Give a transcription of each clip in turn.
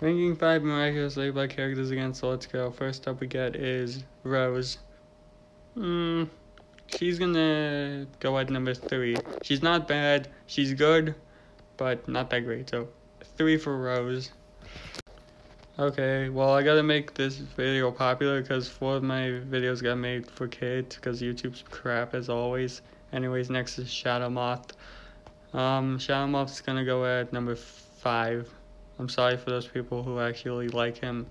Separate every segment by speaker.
Speaker 1: Ranking 5 miraculous ladybug characters again, so let's go. First up we get is Rose. Hmm, she's gonna go at number 3. She's not bad, she's good, but not that great, so 3 for Rose. Okay, well I gotta make this video popular because four of my videos got made for kids because YouTube's crap as always. Anyways, next is Shadow Moth. Um, Shadow Moth's gonna go at number 5. I'm sorry for those people who actually like him.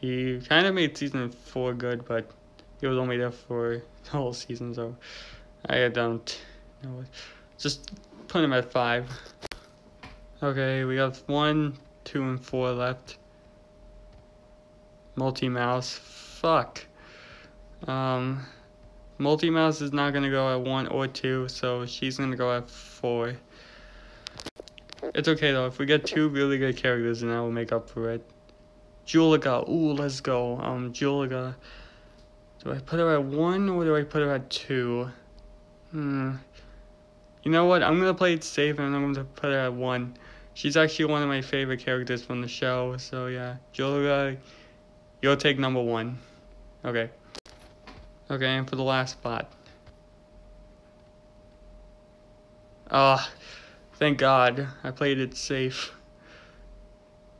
Speaker 1: He kind of made season four good, but he was only there for the whole season, so I don't know. Just put him at five. Okay, we have one, two, and four left. Multi Mouse, fuck. Um, Multi Mouse is not gonna go at one or two, so she's gonna go at four. It's okay though. If we get two really good characters, then I will make up for it. Juleka. Ooh, let's go. Um, Juleka. Do I put her at one or do I put her at two? Hmm. You know what? I'm gonna play it safe and I'm gonna put her at one. She's actually one of my favorite characters from the show. So yeah, Juleka, you'll take number one. Okay. Okay, and for the last spot. Ah. Thank God, I played it safe.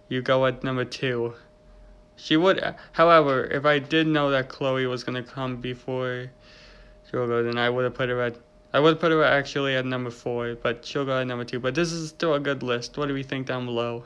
Speaker 1: You go at number two. She would, however, if I did know that Chloe was gonna come before she'll go, then I would have put her at, I would put her actually at number four, but she'll go at number two. But this is still a good list. What do we think down below?